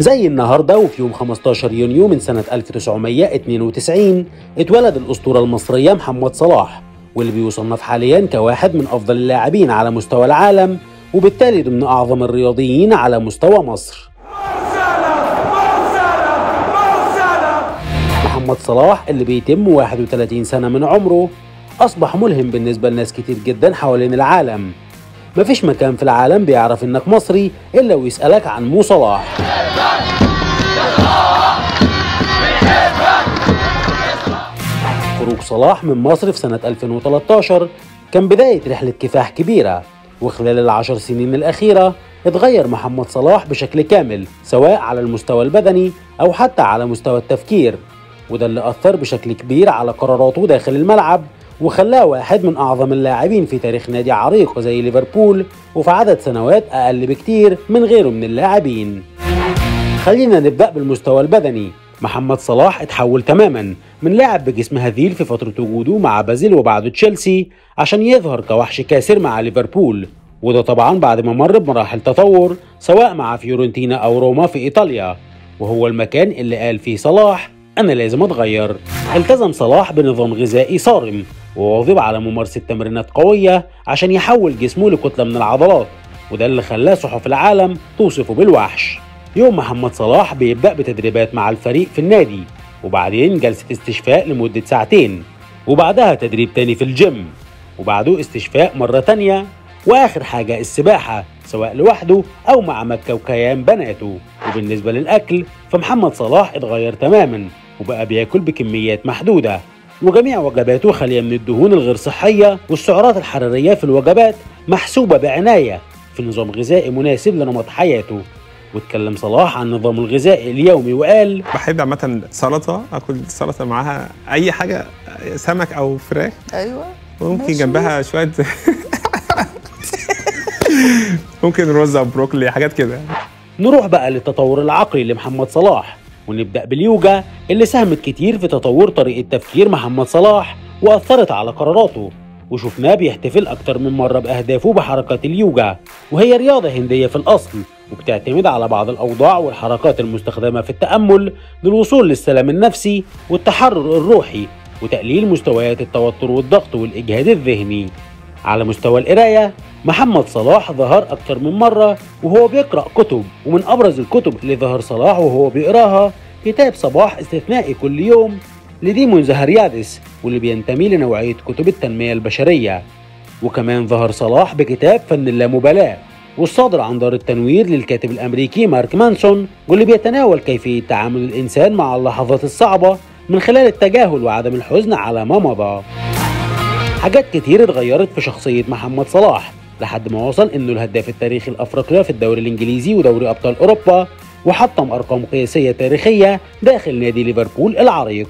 زي النهارده وفي يوم 15 يونيو من سنة 1992 اتولد الأسطورة المصرية محمد صلاح واللي بيصنف حاليا كواحد من أفضل اللاعبين على مستوى العالم وبالتالي ضمن أعظم الرياضيين على مستوى مصر. محمد صلاح اللي بيتم 31 سنة من عمره أصبح ملهم بالنسبة لناس كتير جدا حوالين العالم. مفيش مكان في العالم بيعرف إنك مصري إلا ويسألك عن مو صلاح. خروج صلاح من مصر في سنة 2013 كان بداية رحلة كفاح كبيرة وخلال العشر سنين الأخيرة اتغير محمد صلاح بشكل كامل سواء على المستوى البدني أو حتى على مستوى التفكير وده اللي أثر بشكل كبير على قراراته داخل الملعب. وخلاه واحد من أعظم اللاعبين في تاريخ نادي عريق زي ليفربول وفي عدد سنوات أقل بكتير من غيره من اللاعبين. خلينا نبدأ بالمستوى البدني. محمد صلاح اتحول تماما من لاعب بجسم هزيل في فترة وجوده مع بازل وبعده تشيلسي عشان يظهر كوحش كاسر مع ليفربول. وده طبعا بعد ما مر بمراحل تطور سواء مع فيورنتينا أو روما في إيطاليا. وهو المكان اللي قال فيه صلاح أنا لازم أتغير. التزم صلاح بنظام غذائي صارم وواظب على ممارسة تمرينات قوية عشان يحول جسمه لكتلة من العضلات وده اللي خلاه صحف العالم توصفه بالوحش. يوم محمد صلاح بيبدأ بتدريبات مع الفريق في النادي وبعدين جلسة استشفاء لمدة ساعتين وبعدها تدريب تاني في الجيم وبعده استشفاء مرة تانية وآخر حاجة السباحة سواء لوحده أو مع مكة وكيان بناته. وبالنسبة للأكل فمحمد صلاح اتغير تماما وبقى بياكل بكميات محدودة. وجميع وجباته خالية من الدهون الغير صحية والسعرات الحرارية في الوجبات محسوبة بعناية في نظام غذائي مناسب لنمط حياته. واتكلم صلاح عن النظام الغذائي اليومي وقال بحب عامة سلطة آكل سلطة معاها أي حاجة سمك أو فراخ. أيوه. وممكن ماشي. جنبها شوية ممكن رز أو بروكلي حاجات كده. نروح بقى للتطور العقلي لمحمد صلاح. ونبدأ باليوجا اللي ساهمت كتير في تطور طريقة تفكير محمد صلاح وأثرت على قراراته. وشفناه بيحتفل أكتر من مرة بأهدافه بحركات اليوجا وهي رياضة هندية في الأصل وبتعتمد على بعض الأوضاع والحركات المستخدمة في التأمل للوصول للسلام النفسي والتحرر الروحي وتقليل مستويات التوتر والضغط والإجهاد الذهني. على مستوى القراية محمد صلاح ظهر أكتر من مرة وهو بيقرأ كتب ومن أبرز الكتب اللي ظهر صلاح وهو بيقراها كتاب صباح استثنائي كل يوم لديمون زهريادس واللي بينتمي لنوعية كتب التنمية البشرية. وكمان ظهر صلاح بكتاب فن اللامبالاة والصادر عن دار التنوير للكاتب الأمريكي مارك مانسون واللي بيتناول كيفية تعامل الإنسان مع اللحظات الصعبة من خلال التجاهل وعدم الحزن على ما مضى. حاجات كتير اتغيرت في شخصية محمد صلاح. لحد ما وصل إنه الهداف التاريخي الأفريقي في الدوري الإنجليزي ودوري أبطال أوروبا وحطم أرقام قياسية تاريخية داخل نادي ليفربول العريق.